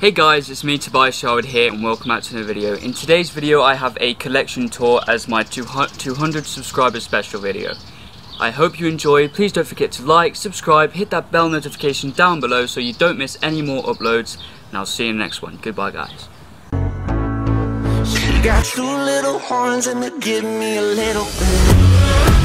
Hey guys, it's me Tobias Yarwood here and welcome back to another video. In today's video I have a collection tour as my 200 subscriber special video. I hope you enjoy, please don't forget to like, subscribe, hit that bell notification down below so you don't miss any more uploads and I'll see you in the next one. Goodbye guys. She got two little horns and they give me a little bit.